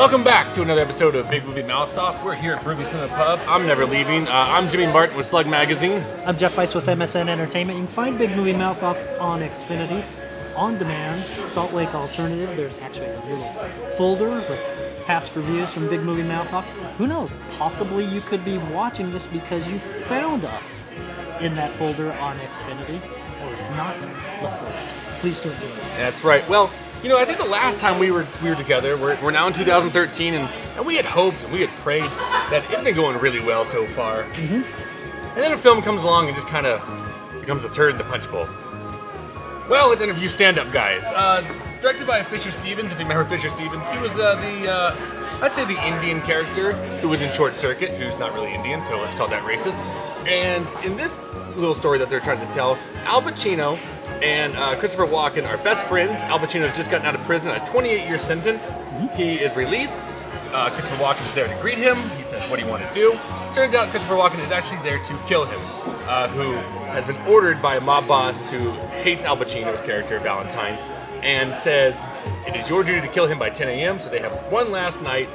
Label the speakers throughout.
Speaker 1: Welcome back to another episode of Big Movie Mouth Off. We're here at Brewvies Cinema Pub. I'm never leaving. Uh, I'm Jimmy Martin with Slug Magazine.
Speaker 2: I'm Jeff Vice with MSN Entertainment. You can find Big Movie Mouth Off on Xfinity, on demand, Salt Lake Alternative. There's actually a little folder with past reviews from Big Movie Mouth Off. Who knows? Possibly you could be watching this because you found us in that folder on Xfinity. Or if not, look for it. Please don't do it.
Speaker 1: That's right. Well, you know, I think the last time we were we were together, we're, we're now in 2013, and, and we had hoped and we had prayed that it had been going really well so far. Mm-hmm. And then a film comes along and just kind of becomes a turd in the punch bowl. Well, let's interview stand-up guys. Uh, directed by Fisher Stevens, if you remember Fisher Stevens, he was the, the uh, I'd say the Indian character who was in Short Circuit, who's not really Indian, so let's call that racist. And in this little story that they're trying to tell, Al Pacino and uh, Christopher Walken are best friends. Al Pacino has just gotten out of prison, a 28-year sentence. He is released. Uh, Christopher Walken is there to greet him. He says, "What do you want to do?" Turns out Christopher Walken is actually there to kill him, uh, who has been ordered by a mob boss who hates Al Pacino's character Valentine, and says, "It is your duty to kill him by 10 a.m." So they have one last night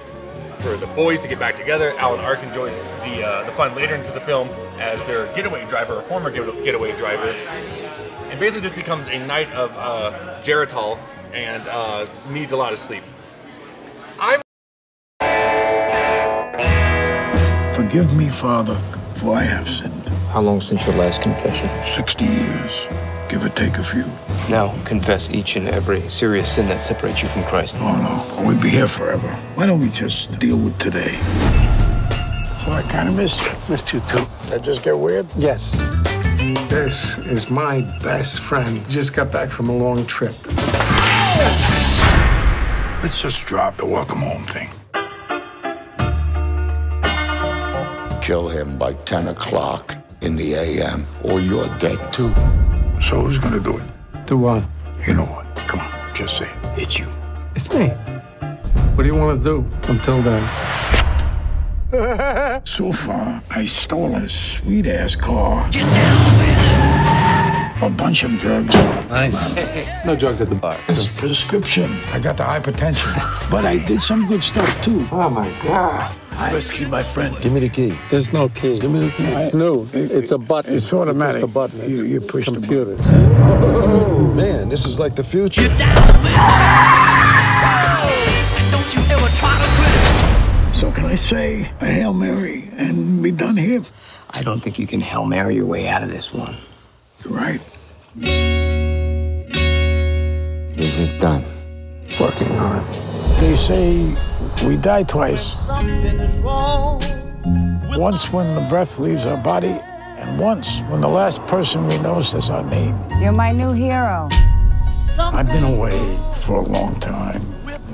Speaker 1: for the boys to get back together. Alan Arkin joins the uh, the fun later into the film as their getaway driver, a former get- getaway driver, and basically this becomes a night of uh, Geritol and uh, needs a lot of sleep. I'm
Speaker 3: Forgive me, Father, for I have sinned.
Speaker 4: How long since your last confession?
Speaker 3: 60 years, give or take a few.
Speaker 4: Now confess each and every serious sin that separates you from Christ.
Speaker 3: Oh no, we'd be here forever. Why don't we just deal with today? So I kind of missed you.
Speaker 5: Missed you too.
Speaker 3: That just get weird?
Speaker 5: Yes. This is my best friend. Just got back from a long trip.
Speaker 3: Let's just drop the welcome home thing.
Speaker 6: kill him by 10 o'clock in the AM, or you're dead too.
Speaker 3: So who's gonna do it?
Speaker 5: Do what?
Speaker 3: You know what? Come on, just say it. It's you.
Speaker 5: It's me. What do you want to do until then?
Speaker 3: So far, I stole a sweet ass car. Get down, man! A bunch of drugs.
Speaker 5: Nice. No drugs at the bar.
Speaker 3: It's prescription. I got the hypertension. But I did some good stuff too.
Speaker 5: Oh my God.
Speaker 3: I rescued my friend.
Speaker 4: Give me the key.
Speaker 5: There's no key.
Speaker 3: Give me the key.
Speaker 5: It's new. It's a button.
Speaker 3: It's automatic.
Speaker 5: You push the button. It's
Speaker 3: You- you push the button.
Speaker 5: computers.
Speaker 4: Oh, man, this is like the future.
Speaker 3: So can I say a Hail Mary and be done here?
Speaker 7: I don't think you can Hail Mary your way out of this one.
Speaker 3: You're right.
Speaker 4: Is it done?
Speaker 5: Working on it.
Speaker 3: They say we die twice. Once when the breath leaves our body, and once when the last person we know says our name.
Speaker 8: You're my new hero.
Speaker 3: I've been away for a long time.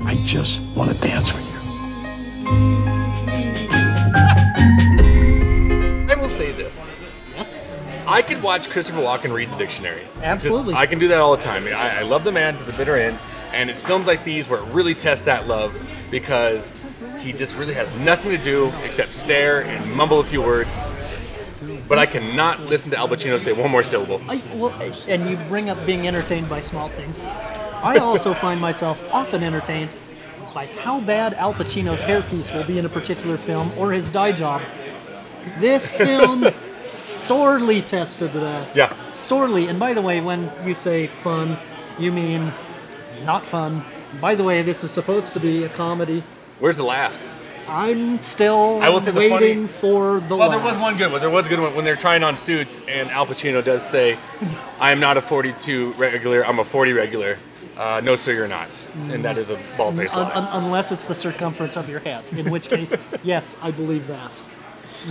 Speaker 3: I just want to dance with you.
Speaker 1: I will say this.
Speaker 2: Yes?
Speaker 1: I could watch Christopher Walken read the dictionary.
Speaker 2: Absolutely.
Speaker 1: Just- I can do that all the time. I, I love the man to the bitter end, and it's films like these where it really tests that love because he just really has nothing to do except stare and mumble a few words. But I cannot listen to Al Pacino say one more syllable.
Speaker 2: I, well, and you bring up being entertained by small things. I also find myself often entertained by how bad Al Pacino's hairpiece will be in a particular film or his dye job. This film sorely tested that.
Speaker 1: Yeah.
Speaker 2: Sorely. And by the way, when you say fun, you mean not fun. By the way, this is supposed to be a comedy.
Speaker 1: Where's the laughs?
Speaker 2: I'm still
Speaker 1: I will say the
Speaker 2: waiting
Speaker 1: funny-
Speaker 2: for the
Speaker 1: Well, there was one good one. There was a good one when they're trying on suits, and Al Pacino does say, "I am not a 42 regular. I'm a 40 regular." Uh, no, sir, you're not. And that is a bald-faced
Speaker 2: Un-
Speaker 1: lie.
Speaker 2: un- unless it's the circumference of your head, in which case, yes, I believe that.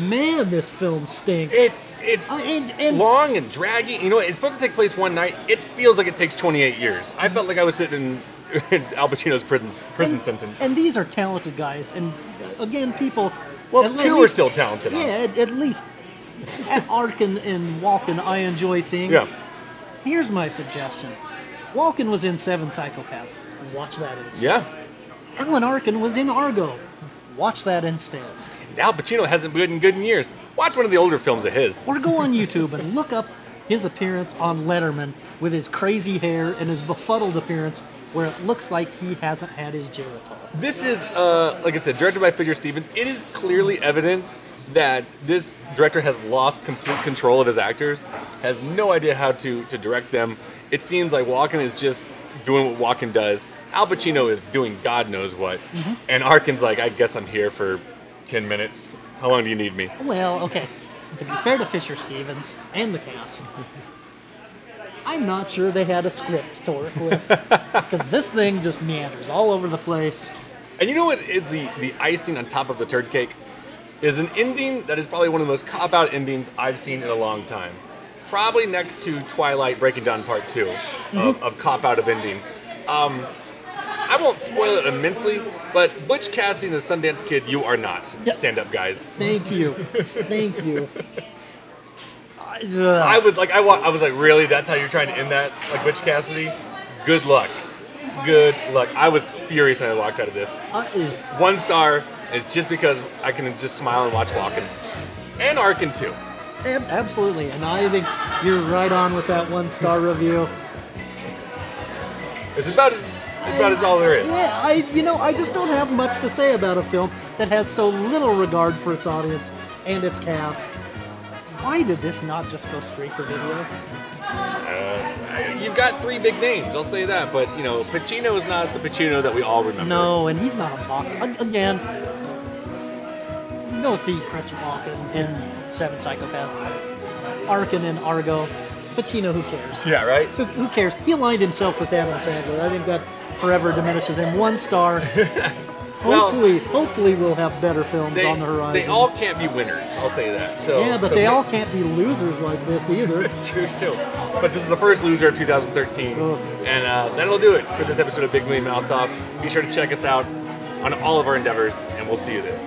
Speaker 2: Man, this film stinks.
Speaker 1: It's it's
Speaker 2: Uh, and- and-
Speaker 1: long and draggy. You know, what? it's supposed to take place one night. It feels like it takes 28 years. I felt like I was sitting in, in Al Pacino's prison prison
Speaker 2: and,
Speaker 1: sentence.
Speaker 2: and these are talented guys, and uh, again, people.
Speaker 1: Well,
Speaker 2: at- at
Speaker 1: two are
Speaker 2: least-
Speaker 1: still talented?
Speaker 2: Yeah, at, at least at Arkin and Walken, I enjoy seeing.
Speaker 1: yeah,
Speaker 2: Here's my suggestion: Walken was in Seven Psychopaths. Watch that instead.
Speaker 1: yeah.
Speaker 2: Alan Arkin was in Argo. Watch that instead.
Speaker 1: Al Pacino hasn't been good in years. Watch one of the older films of his.
Speaker 2: Or go on YouTube and look up his appearance on Letterman with his crazy hair and his befuddled appearance where it looks like he hasn't had his Geritol.
Speaker 1: This is, uh, like I said, directed by Fisher Stevens. It is clearly evident that this director has lost complete control of his actors, has no idea how to, to direct them. It seems like Walken is just doing what Walken does. Al Pacino is doing God knows what. Mm-hmm. And Arkin's like, I guess I'm here for 10 minutes. How long do you need me?
Speaker 2: Well, okay. To be fair to Fisher Stevens and the cast, I'm not sure they had a script to work with because this thing just meanders all over the place.
Speaker 1: And you know what is the, the icing on top of the turd cake? Is an ending that is probably one of the most cop out endings I've seen in a long time. Probably next to Twilight Breaking Dawn Part 2 of, of cop out of endings. Um, I won't spoil it immensely, but Butch Cassidy and the Sundance Kid, you are not
Speaker 2: Yep.
Speaker 1: stand up guys.
Speaker 2: Thank you, thank you. I,
Speaker 1: was like, I, wa- I was like, really? That's how you're trying to end that? Like Butch Cassidy? Good luck. Good luck. I was furious when I walked out of this.
Speaker 2: Ugh.
Speaker 1: One star is just because I can just smile and watch Walken. And Arkin too.
Speaker 2: Ab- absolutely, and I think you're right on with that one star review.
Speaker 1: It's about as it's about as all there is.
Speaker 2: Yeah, I you know I just don't have much to say about a film that has so little regard for its audience and its cast. Why did this not just go straight to video?
Speaker 1: Uh, You've got three big names, I'll say that, but you know, Pacino is not the Pacino that we all remember.
Speaker 2: No, and he's not a box. Again, go see Chris Walken in Seven Psychopaths, Arkin in Argo. Pacino, who cares?
Speaker 1: Yeah, right?
Speaker 2: Who, who cares? He aligned himself with Adam Sandler. I think that forever diminishes him. One star.
Speaker 1: Well-
Speaker 2: hopefully, hopefully we'll have better films
Speaker 1: They,
Speaker 2: on the horizon.
Speaker 1: they all can't be winners, I'll say that. So
Speaker 2: yeah, but
Speaker 1: so
Speaker 2: they all can't be losers like this either.
Speaker 1: It's true too. But this is the first loser of 2013,
Speaker 2: Oh.
Speaker 1: and uh, that'll do it for this episode of Big Movie Mouth Off. Be sure to check us out on all of our endeavors, and we'll see you there.